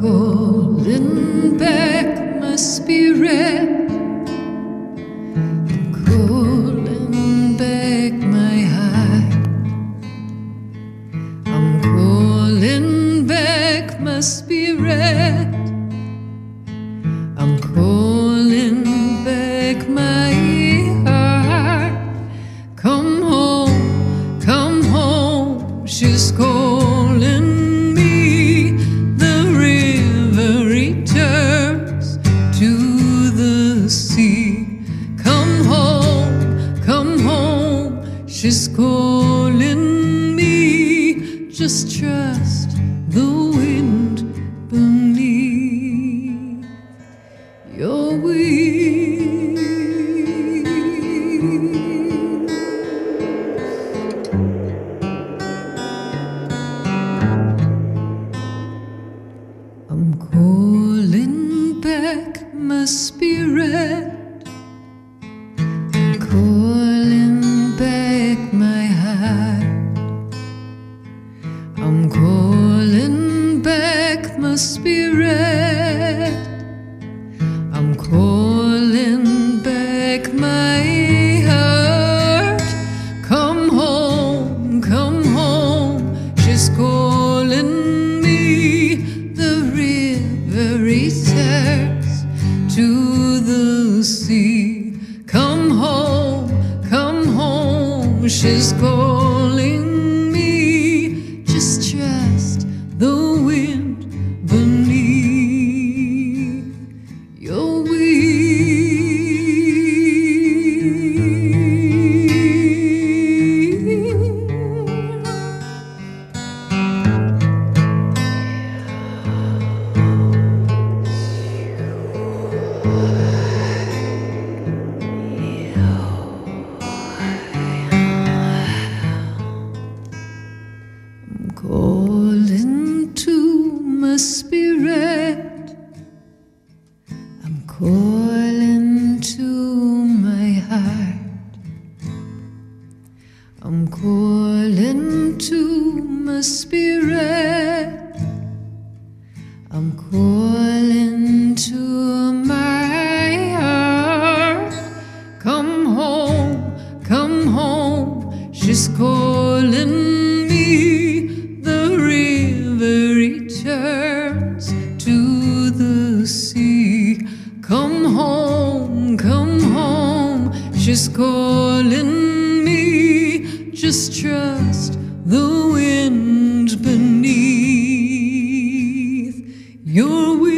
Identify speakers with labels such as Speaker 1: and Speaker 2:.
Speaker 1: calling back my spirit. I'm calling back my heart. I'm calling back my spirit. She's calling me. Just trust the wind beneath your wings. I'm calling back my spirit. She's calling me. Just trust the spirit. I'm calling to my heart. I'm calling to my spirit. I'm calling to my heart. Come home, come home. She's calling me. She's calling me, just trust the wind beneath your wings.